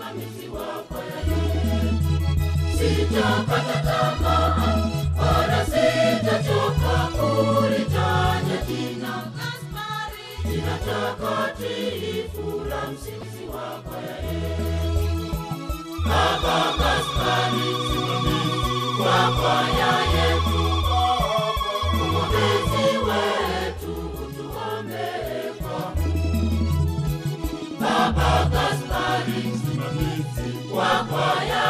msimamizi wa kwaya yetu. Sitakata tamaa wala sitachoka kulitaja msimamizi wa kwaya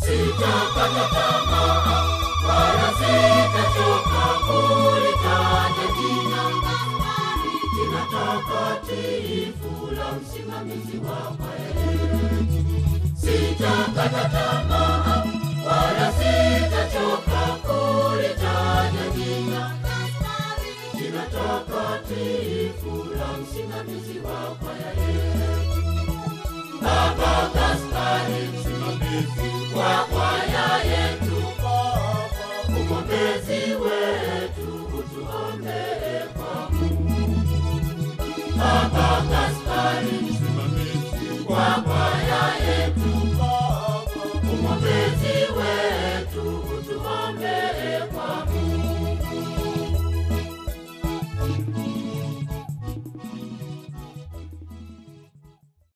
Sitakata tamaa wala sitachoka msimamizi wa kweli. Sitakata tamaa wala sitachoka kulitaja jina jina takatifu la msimamizi wa kweli. Baba Gaspari, msimamizi wa kwaya